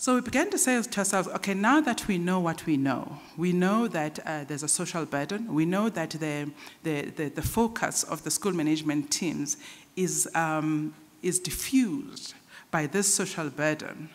So we began to say to ourselves, okay, now that we know what we know, we know that uh, there's a social burden, we know that the, the, the, the, focus of the school management teams is, um, is diffused by this social burden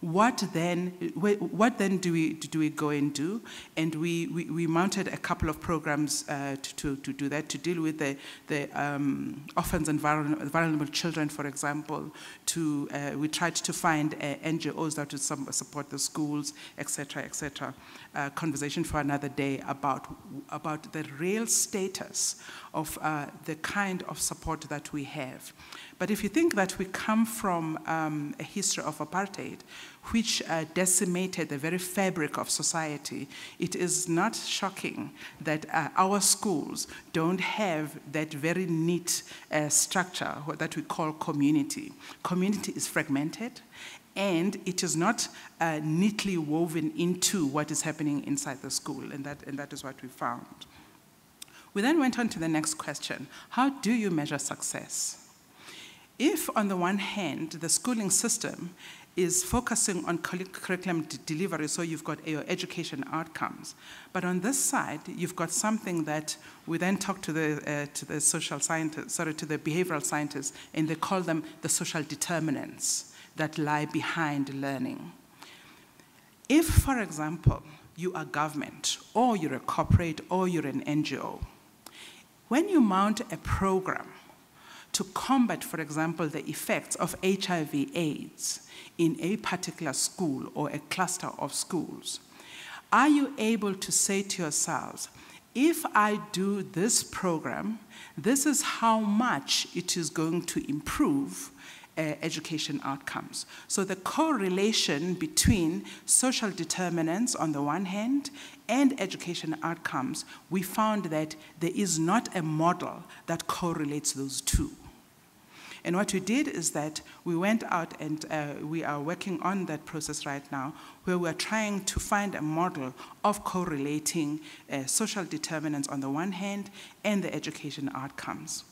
what then, what then do we, do we go and do? And we, we, we mounted a couple of programs uh, to, to, do that, to deal with the, the um, orphans and vulnerable children, for example. To, uh, we tried to find uh, NGOs that would support the schools, etc., etc. Uh, conversation for another day about, about the real status of uh, the kind of support that we have. But if you think that we come from um, a history of apartheid, which uh, decimated the very fabric of society, it is not shocking that uh, our schools don't have that very neat uh, structure that we call community. Community is fragmented, and it is not uh, neatly woven into what is happening inside the school, and that, and that is what we found. We then went on to the next question How do you measure success? If, on the one hand, the schooling system is focusing on curriculum delivery, so you've got your education outcomes. But on this side, you've got something that we then talk to the, uh, to the social scientists, sorry, to the behavioral scientists, and they call them the social determinants that lie behind learning. If, for example, you are government, or you're a corporate, or you're an NGO, when you mount a program to combat, for example, the effects of HIV AIDS in a particular school or a cluster of schools, are you able to say to yourselves, if I do this program, this is how much it is going to improve uh, education outcomes. So the correlation between social determinants on the one hand and education outcomes, we found that there is not a model that correlates those two. And what we did is that we went out and uh, we are working on that process right now, where we're trying to find a model of correlating uh, social determinants on the one hand and the education outcomes.